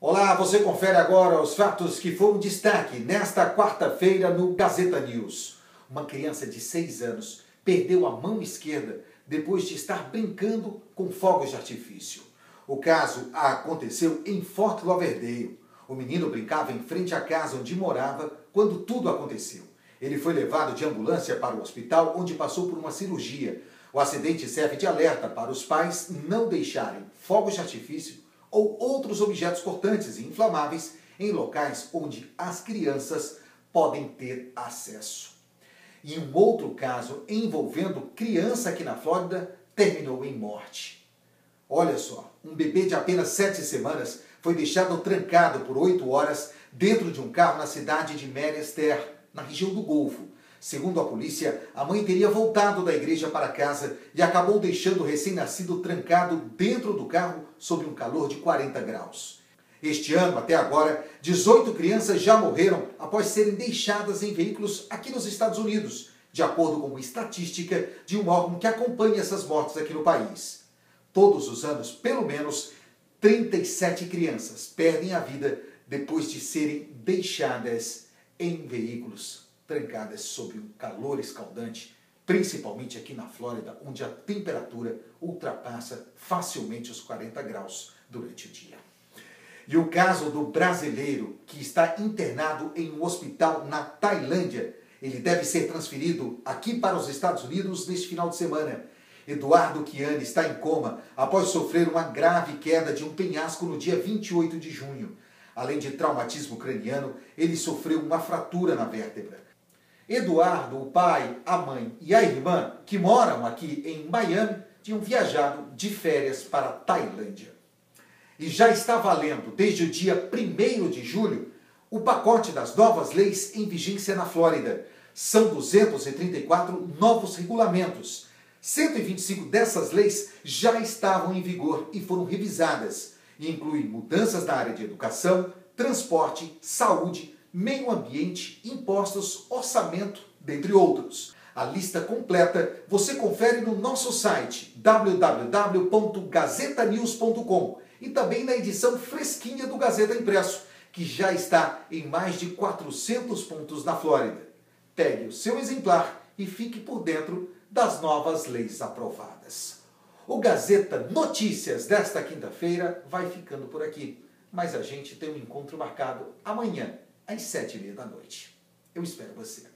Olá, você confere agora os fatos que foram destaque nesta quarta-feira no Gazeta News. Uma criança de 6 anos perdeu a mão esquerda depois de estar brincando com fogos de artifício. O caso aconteceu em Fort Lauderdale. O menino brincava em frente à casa onde morava quando tudo aconteceu. Ele foi levado de ambulância para o hospital onde passou por uma cirurgia. O acidente serve de alerta para os pais não deixarem fogos de artifício ou outros objetos cortantes e inflamáveis em locais onde as crianças podem ter acesso. E um outro caso envolvendo criança aqui na Flórida terminou em morte. Olha só, um bebê de apenas sete semanas foi deixado trancado por oito horas dentro de um carro na cidade de Manchester, na região do Golfo. Segundo a polícia, a mãe teria voltado da igreja para casa e acabou deixando o recém-nascido trancado dentro do carro sob um calor de 40 graus. Este ano, até agora, 18 crianças já morreram após serem deixadas em veículos aqui nos Estados Unidos, de acordo com uma estatística de um órgão que acompanha essas mortes aqui no país. Todos os anos, pelo menos 37 crianças perdem a vida depois de serem deixadas em veículos trancadas sob um calor escaldante, principalmente aqui na Flórida, onde a temperatura ultrapassa facilmente os 40 graus durante o dia. E o caso do brasileiro que está internado em um hospital na Tailândia, ele deve ser transferido aqui para os Estados Unidos neste final de semana. Eduardo Chiani está em coma após sofrer uma grave queda de um penhasco no dia 28 de junho. Além de traumatismo craniano, ele sofreu uma fratura na vértebra. Eduardo, o pai, a mãe e a irmã, que moram aqui em Miami, tinham viajado de férias para a Tailândia. E já está valendo, desde o dia 1 de julho, o pacote das novas leis em vigência na Flórida. São 234 novos regulamentos. 125 dessas leis já estavam em vigor e foram revisadas, e incluem mudanças na área de educação, transporte, saúde, meio ambiente, impostos, orçamento, dentre outros. A lista completa você confere no nosso site www.gazetanews.com e também na edição fresquinha do Gazeta Impresso, que já está em mais de 400 pontos na Flórida. Pegue o seu exemplar e fique por dentro das novas leis aprovadas. O Gazeta Notícias desta quinta-feira vai ficando por aqui, mas a gente tem um encontro marcado amanhã às sete e meia da noite. Eu espero você.